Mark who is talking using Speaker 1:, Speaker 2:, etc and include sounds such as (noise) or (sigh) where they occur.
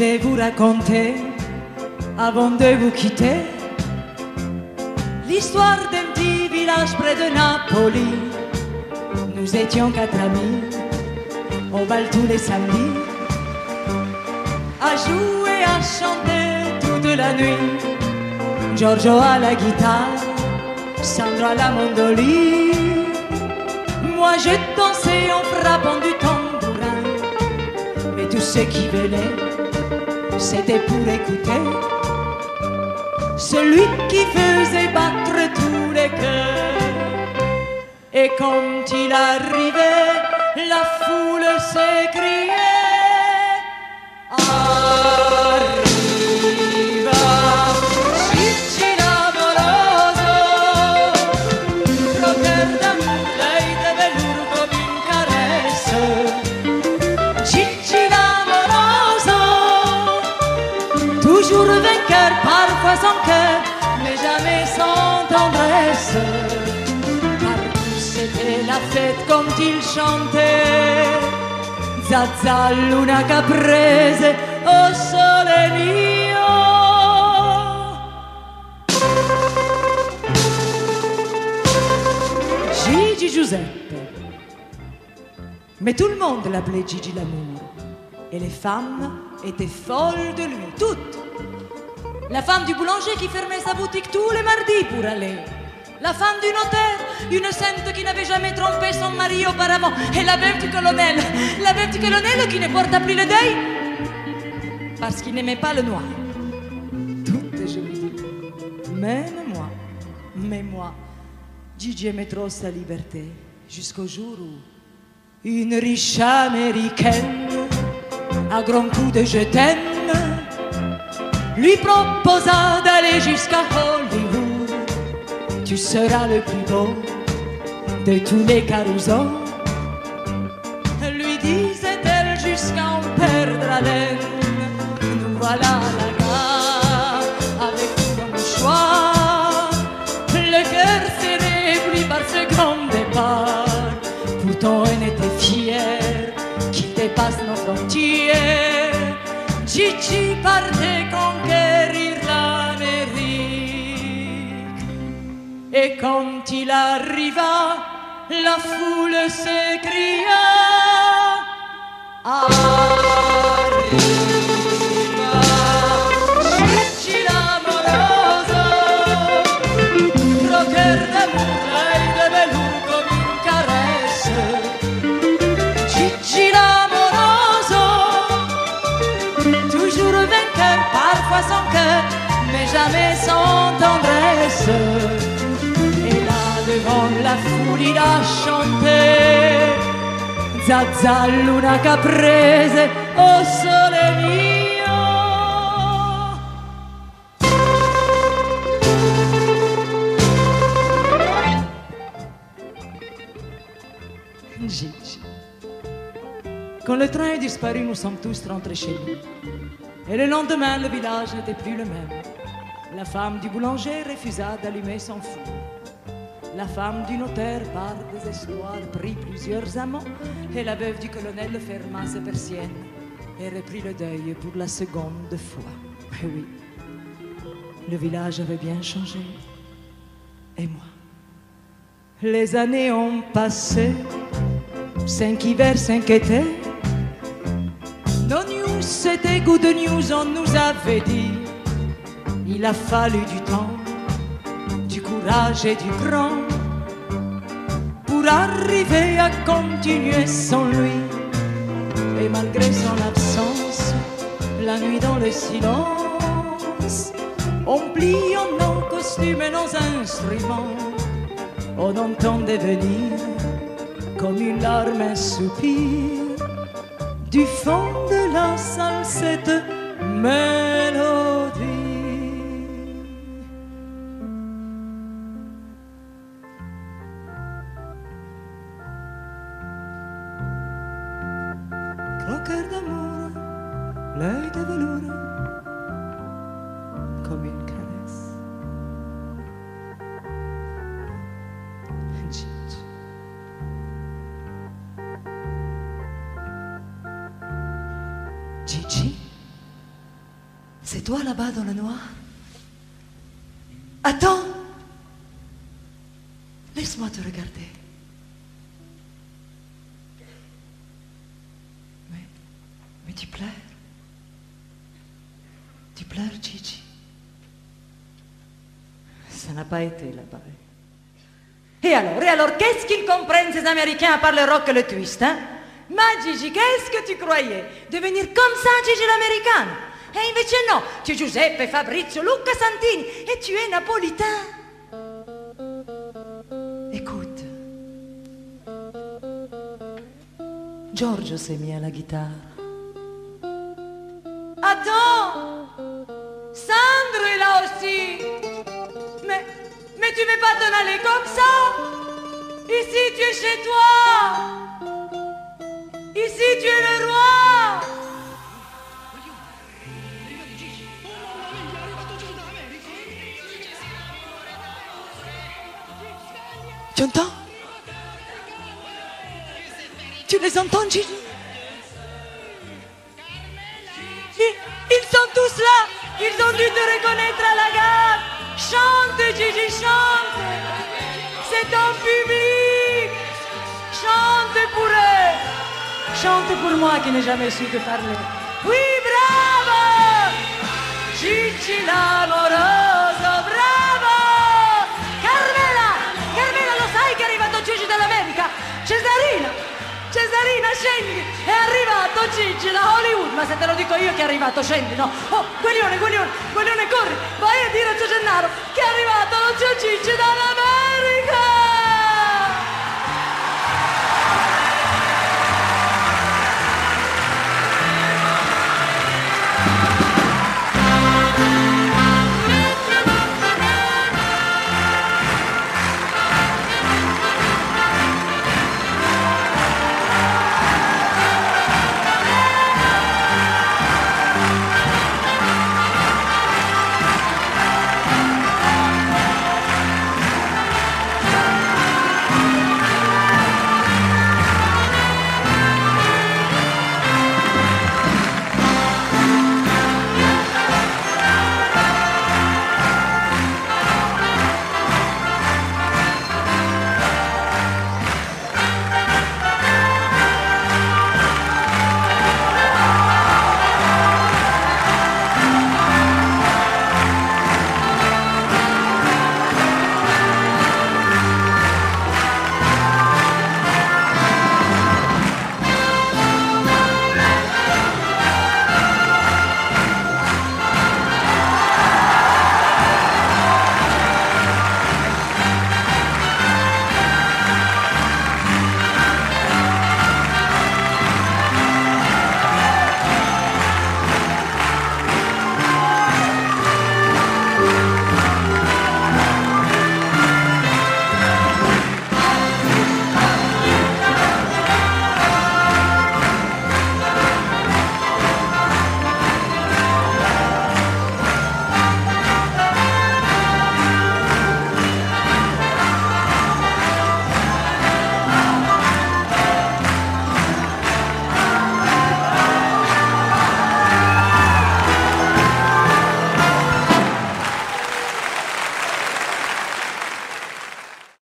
Speaker 1: Vais vous raconter, avant de vous quitter, l'histoire d'un petit village près de Napoli. Nous étions quatre amis, au bal tous les samedis, à jouer, à chanter toute la nuit. Giorgio à la guitare, Sandra à la mandoline. Moi je dansais en frappant du tambourin, mais tous ceux qui venaient, c'était pour écouter celui qui faisait battre tous les cœurs. Et quand il arrivait, la foule sans cœur, mais jamais sans tendresse. C'était la fête quand il chantait. Zazza luna caprese, oh sole mio. Gigi Giuseppe. Mais tout le monde l'appelait Gigi l'amour. Et les femmes étaient folles de lui, toutes. La femme du boulanger qui fermait sa boutique tous les mardis pour aller. La femme du notaire, une sainte qui n'avait jamais trompé son mari auparavant. Et la veuve du colonel, la veuve du colonel qui ne porta plus le deuil parce qu'il n'aimait pas le noir. Toutes jolies. Même moi, mais moi, Gigi aimait trop sa liberté jusqu'au jour où une riche américaine, à grands coups de je t'aime, lui proposa d'aller jusqu'à Hollywood. Tu seras le plus beau de tous les carousaux. Lui disait-elle jusqu'à en perdre haleine. Nous voilà à la gare avec tout nos choix. Le cœur serré pris par ce grand départ. Pourtant on était fiers qu'il dépasse nos frontières. Gigi partait conquérir l'Amérique. Et quand il arriva, la foule s'écria. Sans cœur, mais jamais sans tendresse. Et là devant la foule il a chanté Zazza luna caprese, oh sole mio Gigi. Quand le train est disparu, nous sommes tous rentrés chez nous. Et le lendemain, le village n'était plus le même. La femme du boulanger refusa d'allumer son four. La femme du notaire, par désespoir, prit plusieurs amants. Et la veuve du colonel ferma ses persiennes et reprit le deuil pour la seconde fois. Eh (laughs) oui, le village avait bien changé. Et moi? Les années ont passé, cinq hivers, cinq étés. Nos news, on nous avait dit. Il a fallu du temps, du courage et du cran pour arriver à continuer sans lui. Et malgré son absence, la nuit dans le silence, on plie nos costumes et nos instruments. On entendait venir comme une larme, un soupir du fond de la salle cette mélodie. Croqueur d'amour, l'œil de velours, comme toi là-bas dans le noir Attends Laisse-moi te regarder. Mais, mais tu pleures. Tu pleures, Gigi. Ça n'a pas été là-bas. Et alors, et alors, qu'est-ce qu'ils comprennent ces Américains à part le rock et le twist, hein? Ma Gigi, qu'est-ce que tu croyais? Devenir comme ça, Gigi l'américaine? E invece no, es Giuseppe, Fabrizio, Luca Santini et tu es napolitain. Écoute, Giorgio s'est mis à la guitare. Attends, Sandro est là aussi. Mais, mais tu veux pas t'en comme ça Ici tu es chez toi. Les entends, Gigi. Ils sont tous là. Ils ont dû te reconnaître à la gare. Chante, Gigi, chante. C'est ton public. Chante pour eux. Chante pour moi qui n'ai jamais su te parler. Oui, bravo. Gigi l'amoroso, ma se te lo dico io che è arrivato scendi, no? Oh, Guaglione, Guaglione, Guaglione corri, vai a dire